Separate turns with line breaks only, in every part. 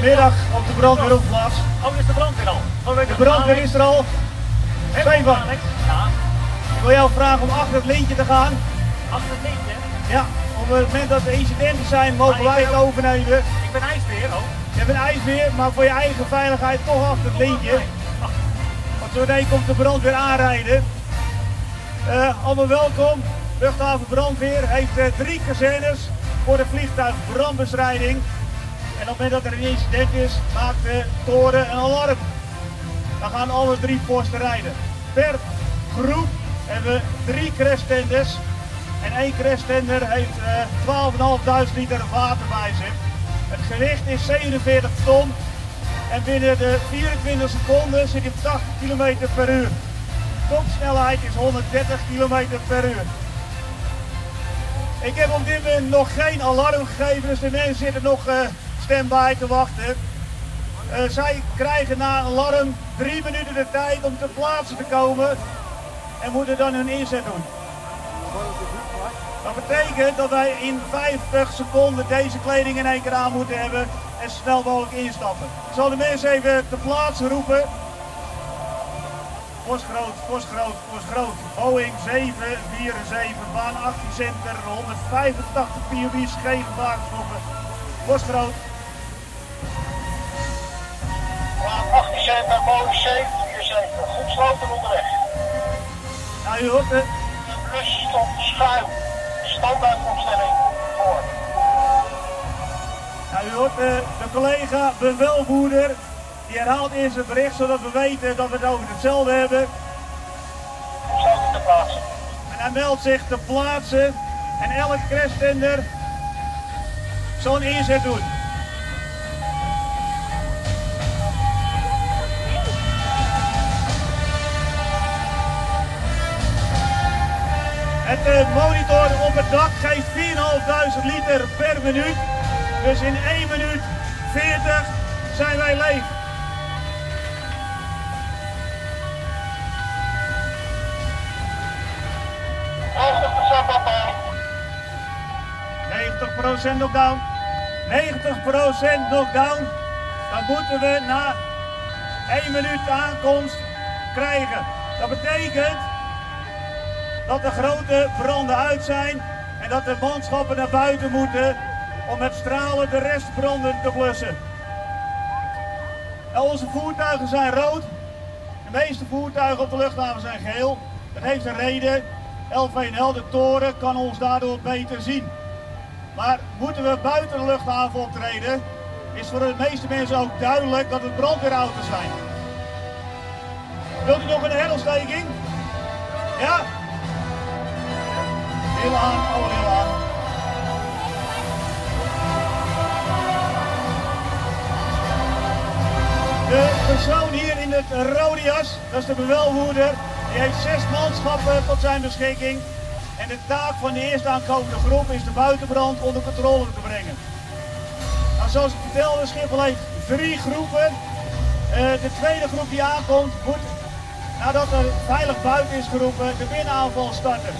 Goedemiddag op de brandweeropplaats.
Oh, is de brandweer al? Oh,
De brandweer is er al. Stefan, ik wil jou vragen om achter het lintje te gaan.
achter het lichtje.
Ja, op het moment dat er incidenten zijn, mogen
Ah,
wij het
ook-
overnemen.
Ik ben ijsbeer, oh.
Je bent ijsbeer, maar voor je eigen veiligheid toch achter het lintje. Want zo meteen komt de brandweer aanrijden. Eh, allemaal welkom. Luchthaven Brandweer heeft eh, drie kazernes voor de vliegtuig brandbestrijding. En op het moment dat er een incident is, maakt de toren een alarm. Dan gaan alle drie posten rijden. Per groep hebben we drie crashtenders. En één crashtender heeft eh 12.500 liter water bij zich. Het gewicht is 47 ton. En binnen de 24 seconden zit op 80 km per uur. Topsnelheid is 130 km per uur. Ik heb op dit moment nog geen alarm gegeven, dus de mensen zitten nog eh stand-by te wachten. Eh, zij krijgen na alarm drie minuten de tijd om ter plaatse te komen en moeten dan hun inzet doen. Dat betekent dat wij in 50 seconden deze kleding in één keer aan moeten hebben en snel mogelijk instappen. Ik zal de mensen even te plaatse roepen. Postgroot, postgroot, postgroot. Boeing 747, baan 18 center, 185 POB's, geen gevaarstoffen. Postgroot.
Baan 18 center, Boeing 747. Goed sloten onderweg.
Nou, u hoort het.
De plus stond. Standaard opstelling voor.
Nou, u hoort eh, de collega bevelvoerder. Die herhaalt eerst het bericht zodat we weten dat we het over hetzelfde hebben.
Opstelling te plaatsen.
En hij meldt zich te plaatsen. En elke crashtender zal een inzet doen. Het monitor op het dak geeft 4.500 liter per minuut. Dus in 1 minuut 40 zijn wij leeg.
Procent bij.
90% knockdown. 90% knockdown. Dan moeten we na 1 minuut aankomst krijgen. Dat betekent dat de grote branden uit zijn en dat de manschappen naar buiten moeten om met stralen de restbranden te blussen. Nou, onze voertuigen zijn rood. De meeste voertuigen op de luchthaven zijn geel. Dat heeft een reden. LVNL, de toren, kan ons daardoor beter zien. Maar moeten we buiten de luchthaven optreden, is voor de meeste mensen ook duidelijk dat het brandweerauto's zijn. Wilt u nog een herontsteking? Ja? De persoon hier in het rode jas, dat is de bevelvoerder, die heeft zes manschappen tot zijn beschikking. En de taak van de eerste aankomende groep is de buitenbrand onder controle te brengen. Nou, zoals ik vertelde, Schiphol heeft drie groepen. Eh, de tweede groep die aankomt, moet nadat er veilig buiten is geroepen, de binnenaanval starten.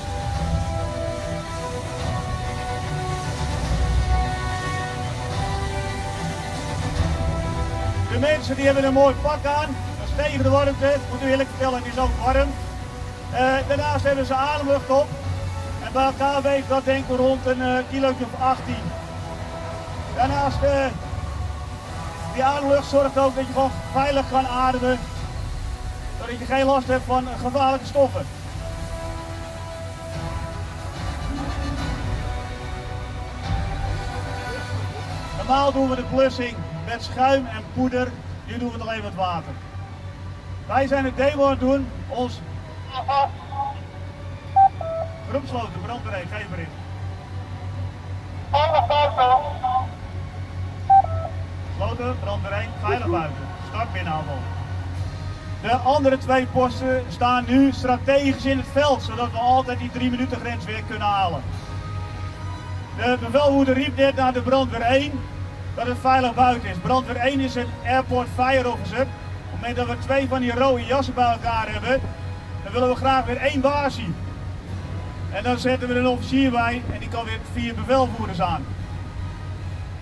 De mensen die hebben een mooi pak aan, dat is tegen de warmte, moet u eerlijk vertellen, het is ook warm. Eh, daarnaast hebben ze ademlucht op. En bij elkaar weegt dat denk ik rond een uh, kilootje of 18. Daarnaast, eh, die ademlucht zorgt ook dat je gewoon veilig kan ademen. Zodat je geen last hebt van gevaarlijke stoffen. Normaal doen we de blussing met schuim en poeder. Nu doen we het alleen met water. Wij zijn het demo aan doen. Ons groepsloten, brandweer, geef maar in.
Alle buiten.
Sloten, brandweer, veilig buiten. Start binnenaanval. De andere twee posten staan nu strategisch in het veld, zodat we altijd die drie minuten grens weer kunnen halen. De bevelvoerder riep net naar de brandweer 1 dat het veilig buiten is. Brandweer 1 is een airport fire officer. Op het moment dat we twee van die rode jassen bij elkaar hebben, dan willen we graag weer één baas zien. En dan zetten we een officier bij en die kan weer vier bevelvoerders aan.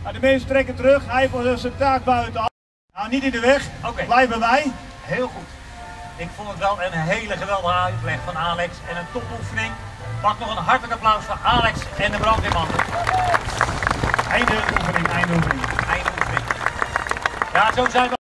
Nou, de mensen trekken terug, hij heeft zijn taak buiten af. Nou, niet in de weg, Blijven wij.
Heel goed. Ik vond het wel een hele geweldige uitleg van Alex en een topoefening. Pak nog een hartelijk applaus voor Alex en de brandweerman.
Einde oefening, einde oefening,
einde oefening. Ja, zo zijn we.